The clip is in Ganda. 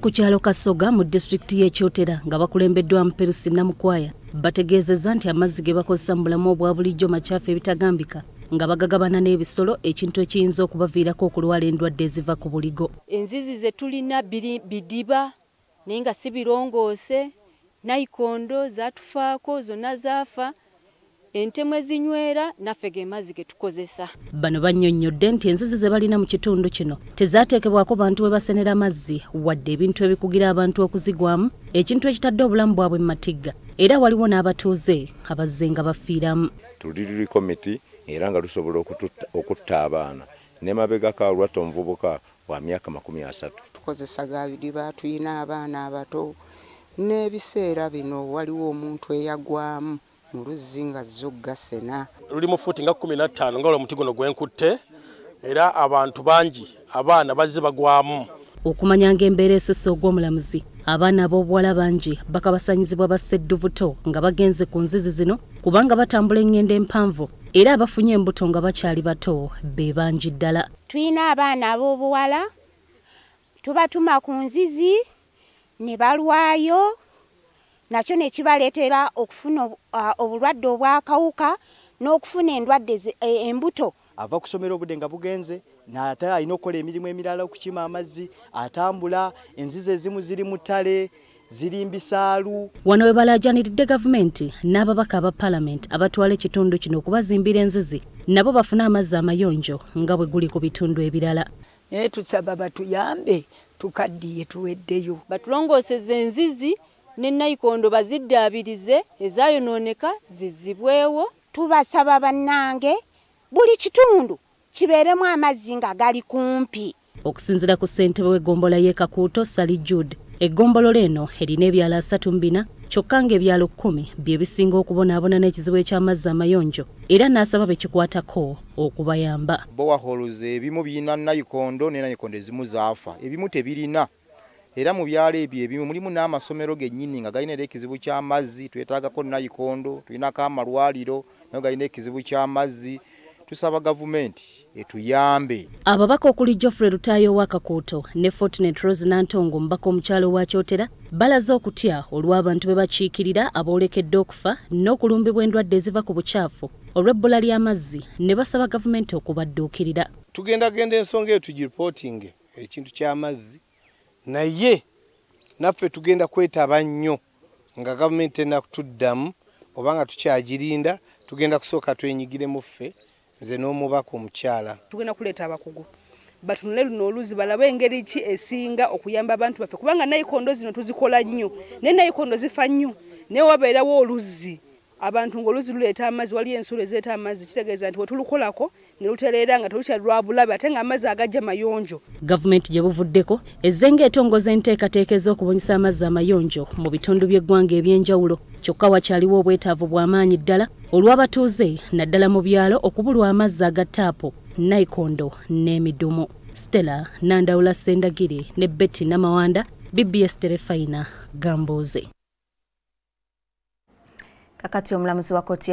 ku kyalo kasoga mu disitulikiti y'ekyotera nga bakulembeddwamu perusi namukwaya bategeezezza nti amazzi ge bakozesa mu bulamu obwa bulijjo makyafu ebitagambika nga bagagabana n'ebisolo ekintu ekiyinza okubaviirako okulwala endwadde eziva ku buligo. Enzizi ze tulina bidiba naye nga si birongoose nayikondo zatufaako zonna zaafa entemu ezinywera naffe ge mazzi ge tukozesa. Bano bannyonnyodde nti enzizi ze balina mu kitundu kino tezaateekebwako bantu we basenera mazzi wadde ebintu ebikugira abantu okuzigwamu ekintu ekitadde obulamu bwabwe mu matigga era waliwo n'abatuuze abazze nga bafiiramu. Tuli luli komiti era nga lusobola okutta abaana. Nemabegako alwatta omuvubuka wa myaka makumi asatu. Tukozesa gabidiba tulina abaana abato. N'ebiseera bino waliwo omuntu eyagwamu mu luzzi nga zo gasena luli mu fuuti nga kumi na ttaano nga omuti guno gwenkutte era abantu bangi abaana bazze bagwamu. Okumanya ng'embeera esusse ogw'omulamuzi abaana ab'obuwala bangi bakabasanyizibwa basseddubuto nga bagenze ku nzizi zino kubanga batambula engendo empanvu era abafunye embuto nga bakyali bato be bangi ddala. Tulina abaana ab'obuwala tubatuma ku nzizi ne balwayo nakyo ne kibaleetera okufuna obulwadde obwakawuka n'okufuna endwadde embuto. Ava kusomera obudde nga bugenze naate alina okukola emirimu emirala okukima amazzi atambula enzizi ezimu ziri mu ttale ziri mbisaalu wano we balajaniridde gavumenti n'ababaka aba palamenti abatwala ekitundu kino okubazimbira enzizi nabo bafune amazzi amayonjo nga bwe guli ku bitundu ebirala. Naye tusaba batuyambe tukaddiye tuweddeyo. Batulongooseza enzizi ne nayikondo baziddaabirize ezaayonooneka zizibwewo tubasaba bannange buli kitundu kibeeremu amazzi nga gali kumpi. Okusinziira ku ssentebe w'eggombola y'e kakuuto sali jude eggombolola eno erina ebyalo asatu mu bina kyokka ng'ebyalo kkumi bye bisinga okubonaabona n'ekizibu eky'amazzi amayonjo era n'asaba bekikwatako okubayamba. Bowaholos ebimu birina nayikondo ne nayikondo ezimu zaafa. Ebimu tebirina era mu byalo ebyo ebimu mulimu n'amasomero gennyini nga galina era ekizibu ky'amazzi twetaagako nayikondo tulinako amalwaliro nayo galina ekizibu ky'amazzi. Tusaba gavumenti etuyambe. Ababaka okuli geoffrey lutayo owakakuuto ne fortinet rose nantongo omubaka omukyalo wa kyotera balaze okutya olw'abantu be bakiikirira aboolekedde okufa n'okulumbibwa endwadde eziva ku bukyafu olw'ebbula ly'amazzi ne basaba gavumenti okubadduukirira tugendagenda ensonga eyo tugiripootinge ekintu ky'amazzi naye naffe tugenda kwetaba nnyo nga gavumenti enakutuddamu oba nga tukyagirinda tugenda kusooka twenyigiremu ffe nze n'omubaka omukyala. Tugenda kuleeta abakugu. Batunule luno oluzi balabe engeri ki esinga okuyamba abantu baffe? Kubanga nayikondo zino tuzikola nnyo naye nayikondo zifa nnyo naye wabeerawo oluzi abantu ngaoluzi luleeta amazzi waliyo ensuula ezireeta amazzi kitegeeza nti wetulukolako ne lutereera nga telukyali lwa bulabe ate nga amazzi agajja mayonjo. Gavumenti gye buvuddeko ezze ng'etongoza enteekateeka ez'okubunyisa amazzi amayonjo mu bitundu by'eggwanga ebyenjawulo. Kyokka wakyaliwo obwetaavu bw'amaanyi ddala olw'abatuuze naddala mu byalo okubulwa amazzi aga taapu nayikondo n'emidumu. Stella nandawula sendagire ne betty namawanda bbs terefayina gambuuze kakati omulamuzi wa kooti